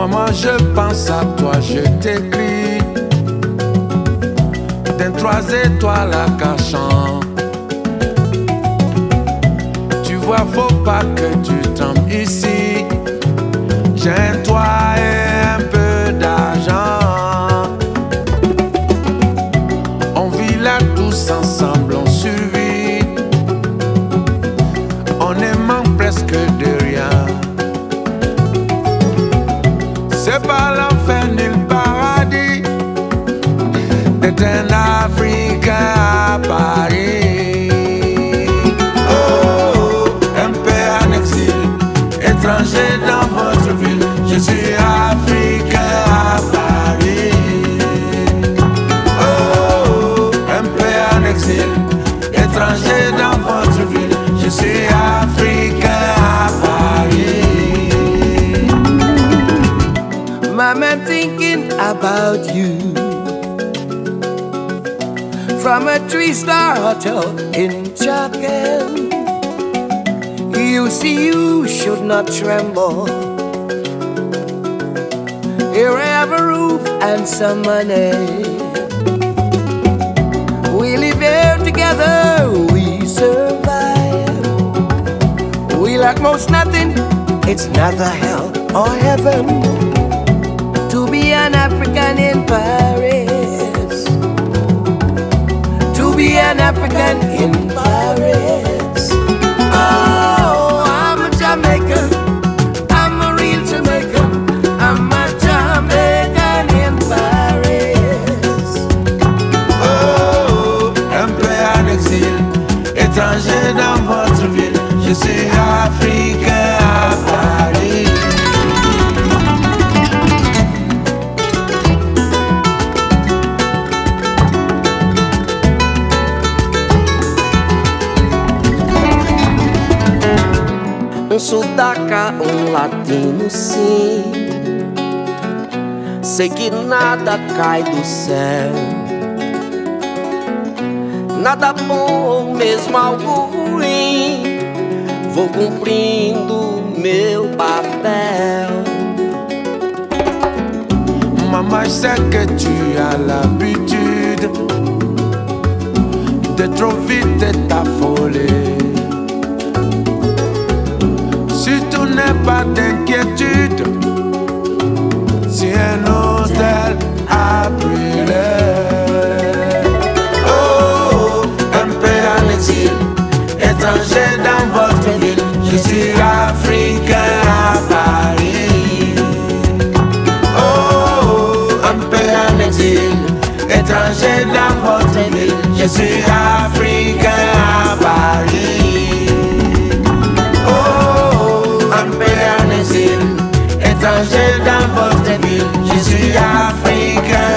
Quand je pense à toi, je t'écris D'un trois étoiles à cachant. Tu vois, faut pas que tu tombes ici. J'ai un et un peu d'argent. On vit là tous ensemble, on survit. On manque presque Paris. Thinking about you. From a three-star hotel in Chakan. You see, you should not tremble. Here I have a roof and some money. We live here together, survive. We lack most nothing, it's neither hell or heaven to be an African in Paris. To be an African in Paris. Sudaca, um latino sim. Sei que nada cai do céu. Nada bom ou mesmo algo ruim. Vou cumprindo meu papel. Maman, je sais que tu as l'habitude de trop vite t'affoler. étranger dans votre ville. Je suis africain à Paris. Oh, oh un peu en exil, étranger dans votre ville. Je suis africain à Paris. Oh, un peu étranger dans votre ville. Je suis africain.